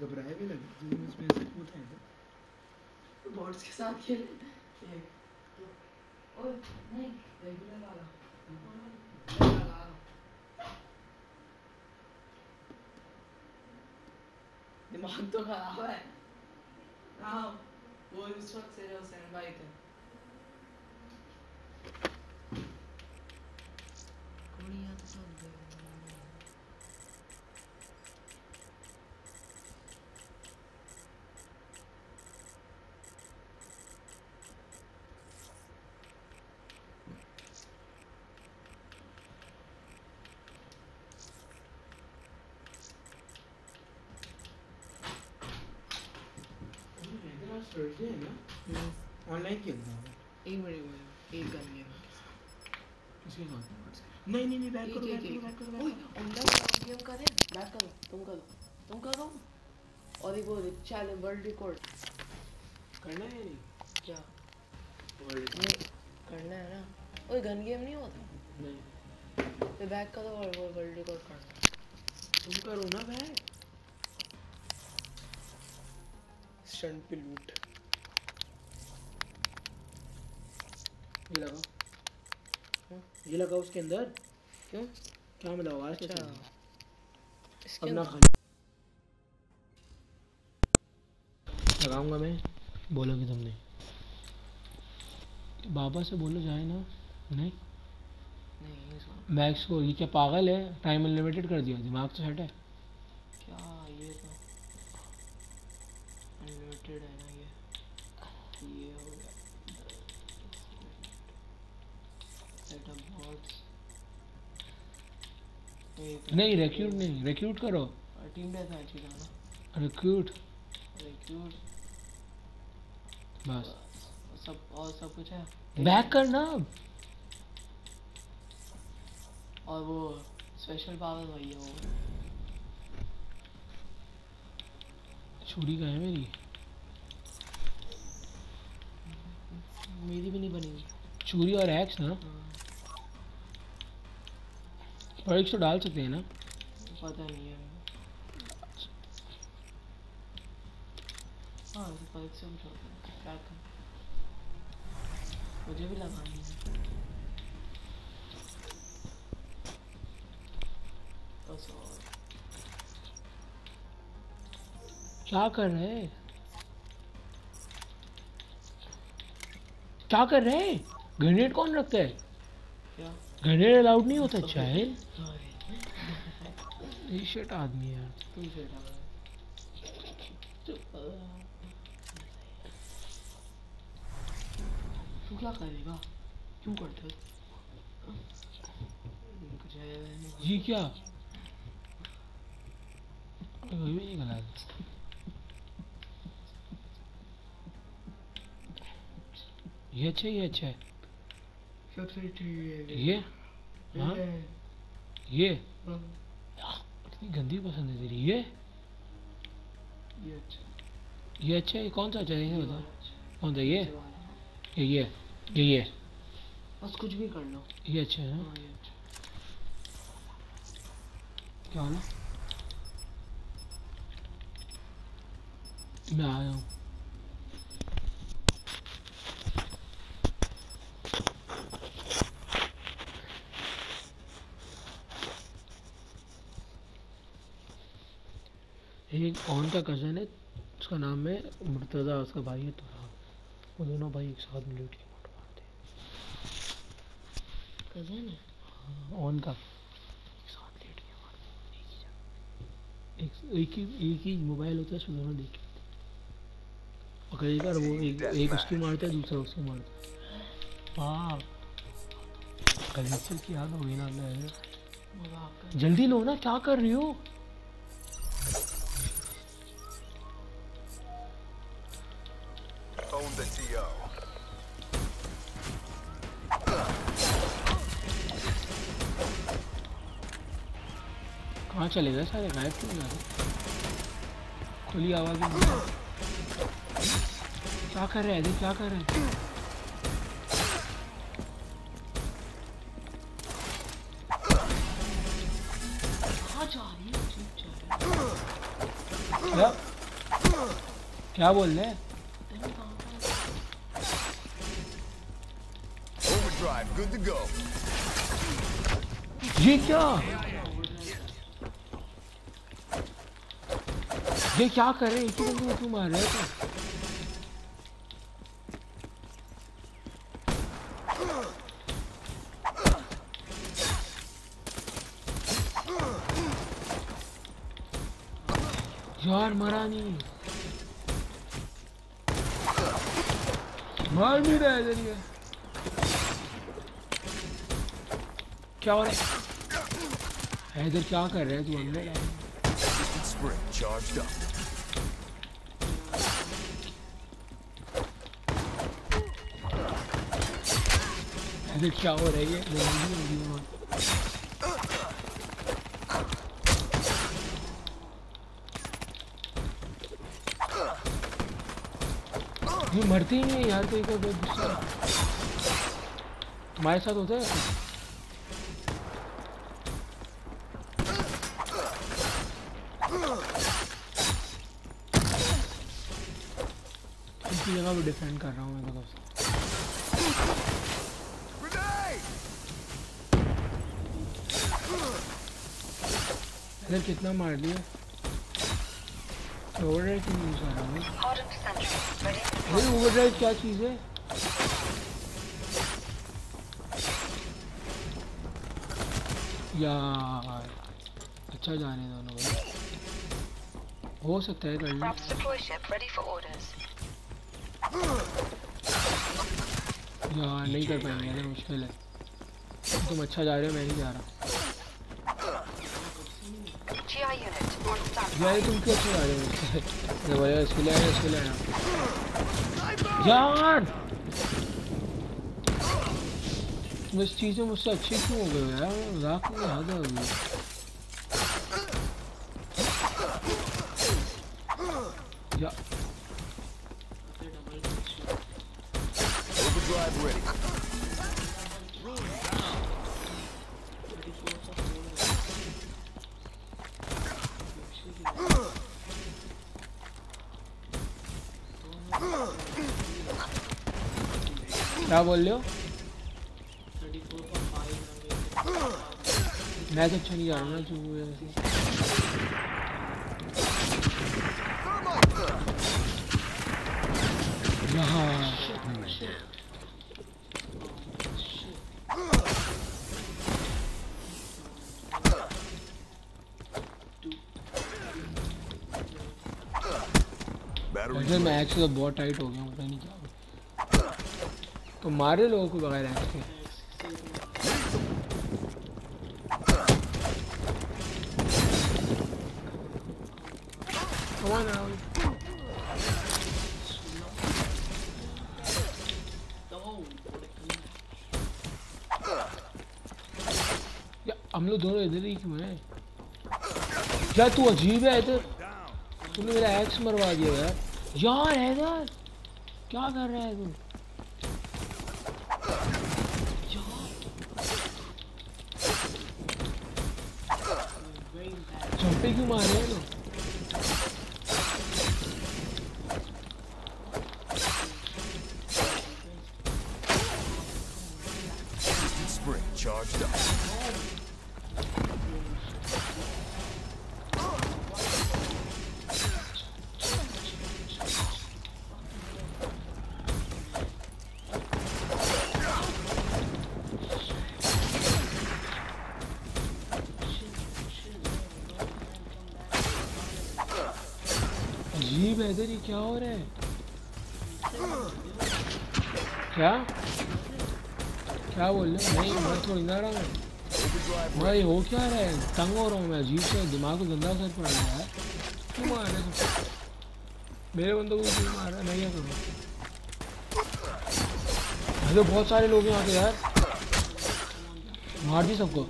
घबराए भी लगे जब उसमें से कूदा है तो बॉट्स के साथ खेले एक दो और नहीं रेगुलर वाला। रेगुलर वाला। दिमाग तो खराब है। हाँ वो इस वक्त से जो सैन भाई थे कुड़ियाँ तो सब दे थर्सडे है ना ऑनलाइन खेलना एक मिनट एक मिनट एक गन गेम किसके साथ नहीं नहीं नहीं बैक करो बैक करो बैक करो। ओए ऑनलाइन गेम करें बैक करो तुम करो तुम करो और एक वो चैलेंज वर्ल्ड रिकॉर्ड करना है नहीं क्या वर्ल्ड करना है ना ओए गन गेम नहीं होता नहीं तो बैक करो और वो वर्ल्ड रिकॉर्ड करना तुम करो ना बैक स्टंट पे लूट। ये लगाओ। हाँ। ये लगाओ उसके अंदर। क्यों? क्या मिला आवाज़ अच्छा। अब ना खाली। लगाऊँगा मैं बोलोगे तुमने। बाबा से बोलो जाए ना नहीं? नहीं मैक्स को ये क्या पागल है? टाइम अनलिमिटेड कर दिया दिमाग तो सेट है क्या ये तो अनलिमिटेड है ना ये ये हो गया सेटअप बॉट्स नहीं रिक्रूट नहीं रिक्रूट करो। टीम डेथ मैच ही था ना रिक्रूट रिक्रूट बस सब और सब कुछ है? बैक करना। और वो स्पेशल पावर वही है वो। छुरी का है मेरी। मेरी भी नहीं बनी छुरी और एक्स ना। और एक तो डाल सकते हैं ना? पता नहीं है। हाँ तो से क्या कर? मुझे भी लगानी है। क्या कर रहे क्या कर रहे हैं? ग्रेनेड कौन रखता है? क्या? ग्रेनेड अलाउड नहीं होता चाइल्ड ये शिट आदमी है यार। तू क्या करेगा क्यों करते हो? ये क्या? नहीं गला ये अच्छा ये अच्छा है। सबसे ठीक है ये? हाँ? ये? हाँ, इतनी गंदी पसंद है तेरी। ये? ये अच्छा। ये अच्छा ये कौन सा अच्छा है? ये ये बता अच्छा, कौन सा ये? ये ये ये ये ये। बस कुछ भी कर लो। ये अच्छा है हाँ? हाँ ये अच्छा। क्या वाला मैं आया हूँ। एक ऑन का कज़न है उसका नाम है मुर्तज़ा उसका भाई है तुराब वो दोनों भाई एक साथ मिलकर के मोट मारते कज़न है? हैं ऑन का। एक हैं, एक ही ही मोबाइल होता है उसमें दोनों देख और कई बार वो एक, एक उसकी मारता है दूसरा उसको मारता है। हाँ कलेक्शन की याद हो गई ना है। जल्दी लो ना क्या कर रही हो? चले गए सारे गायब क्यों जा रहे खुली आवाज़ में क्या कर रहे हैं अभी क्या कर रहे हैं? कहाँ जा रही चुप जा रही क्या? क्या बोल रहे हैं. ये क्या? ये क्या कर रहे हैं एक ही बंदे को क्यों मार रहे हैं तो यार मरा नहीं मार भी रहा है इधर ये क्या हो रहा है हैदर क्या कर रहे हैं तू अंदर आ। Spring charged up. क्या हो रहा है ये मरते ही नहीं है यार कोई का बहुत गुस्सा तुम्हारे साथ होता है? जगह पे डिफेंड कर रहा हूँ मैं तो इधर कितना मार दिया ओवरराइड क्यों यूज़ कर रहा हूँ? ओवरराइड क्या चीज़ है? यार अच्छा जाने दोनों भाई। हो सकता है कर. यार, नहीं कर पाएँगे मुश्किल है। तुम अच्छा जा रहे हो, मैं नहीं जा रहा। यार तुम क्यों जा रहे हो। मैं बोला इसके लिए आया इसके लिए आया यार! इस चीज़ मुझसे अच्छे क्यों हो गए यार? मज़ाक में आ गई या Overdrive ready. क्या बोल रहे हो? मैं तो अच्छा नहीं जा रहा ना जो यहाँ। मैच तो बहुत टाइट हो गया पता नहीं क्या। तो मारे लोगों को बगैर एक्स के हम लोग दोनों इधर ही क्यों हैं? क्या तू अजीब है इधर। तूने मेरा एक्स मरवा दिया यार। यार हैदर क्या कर रहा है तू? चंपे क्यों मार अजीब है इधर क्या हो रहा है? क्या? क्या बोल रहे हो? नहीं, मैं थोड़ी ना रहा हूँ। भाई, हो क्या रहा है? तंग हो रहा हूँ मैं, अजीब से, दिमाग को गंदा असर पड़ रहा है। क्यों मार रहे हो? मेरे बंदों को क्यों मार रहा है? मैं क्या करूँ अरे, बहुत सारे लोग हैं यहाँ पे यार। मार दी सबको।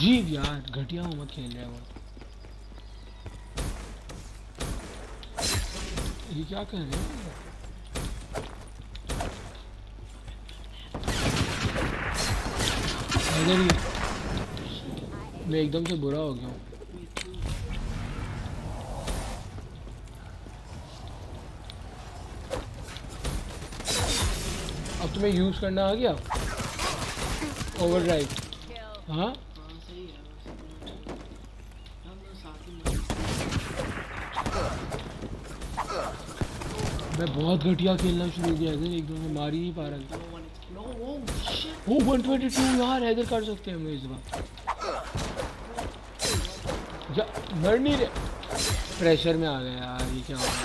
अजीब यार, घटिया मत खेल रहे हैं। वो ये क्या कर रहे हैं? ही मैं एकदम से बुरा हो गया हूँ। अब तुम्हें यूज़ करना आ गया? ओवरड्राइव हाँ हाँ सही है वैसे। हम लोग साथ ही मर- मैं बहुत घटिया खेलना शुरू किया था एकदम से मार ही नहीं पा रहा। था No one is- oh वो 122 यार, हैदर कर सकते हैं हम इस बार। मर नहीं रहे। प्रेशर में आ गया यार, ये क्या हो है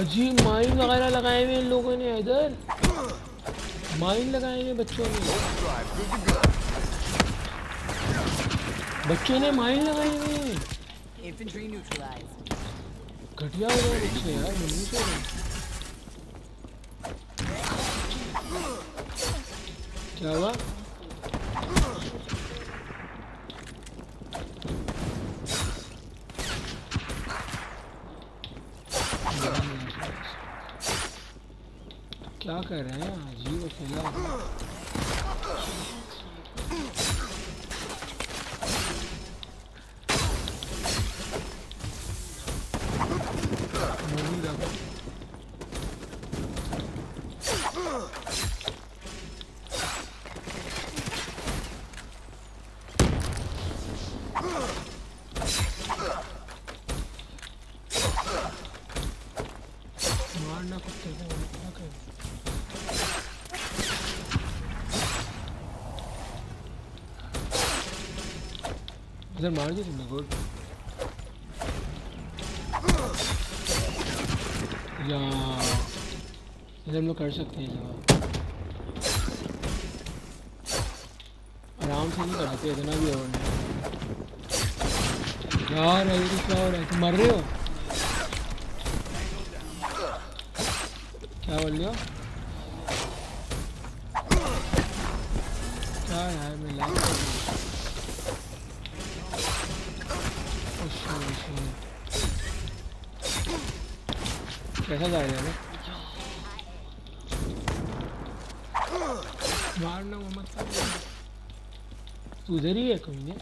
अजीब माइन वगैरह लगाए हुए इन लोगों ने, हैदर। माइन लगाए हुए बच्चों ने. बच्चों ने माइन लगाए हुए. घटिया हो गए बच्चे यार मनुष्य हो गए क्या हुआ? क्या कर रहे हैं? अजीब अकेला नहीं रखा मारना कुत्ते को क्या कर इधर मार दिया तुमने गोड या हम लोग कर सकते हैं ये जगह आराम से नहीं कर सकते इतना भी और नहीं। यार, अरे क्या हो रहा है? तुम मर रहे हो? क्या बोल रहे हो? क्या यार, मैं लाइक कर रहा हूँ। ओ shit, shit. कैसा जा रहा है मारना मोहम्मद साहब तू उधर ही है कोई नहीं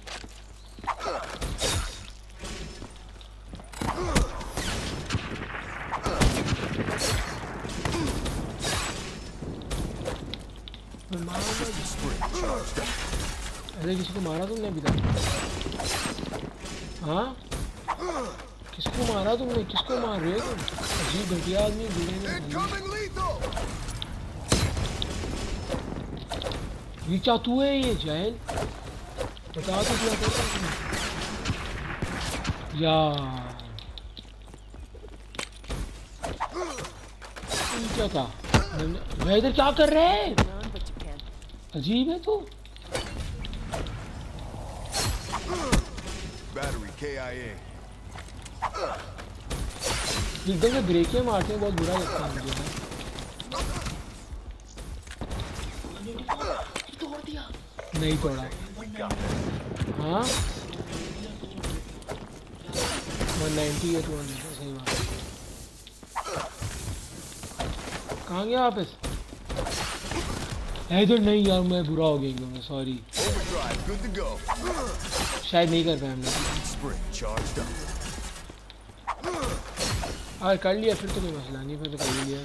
मैं मारूँगा Spring charged up. अरे किसी को मारा तुमने अभी तक हाँ किसको मारा तुमने? किसको मार? रहे हो तुम अजीब घटिया। आदमी में ये क्या तू है ये जाहिल बता तो क्या यार। क्या था। मैं इधर क्या कर रहे हैं. अजीब है तू। Battery KIA. एकदम से ब्रेकें मारते हैं बहुत बुरा लगता है मुझे। नहीं तोड़ा। हाँ? वन नाइन्टी या टू हंड्रेड सही बात। कहाँ गया वापस? है इधर नहीं यार मैं बुरा हो गया एकदम सॉरी. शायद नहीं कर पाए हम up. और कर लिया फिर तो कोई मसला नहीं फिर तो कर लिया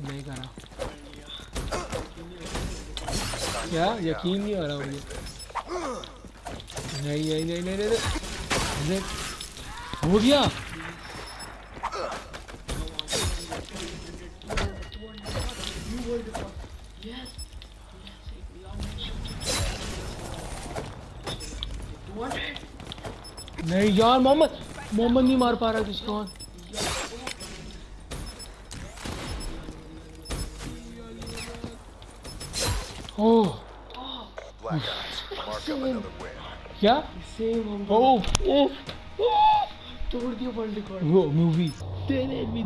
नहीं करा क्या यकीन नहीं हो रहा मुझे नहीं नहीं नहीं नहीं नहीं, नहीं। हो गया. नहीं यार मोहम्मद मोहम्मद नहीं मार पा रहा किसी को oh Black Ops. Mark up another win. क्या सेम ओ ओह तोड़ दिया वर्ल्ड रिकॉर्ड वो मूवी तेरे भी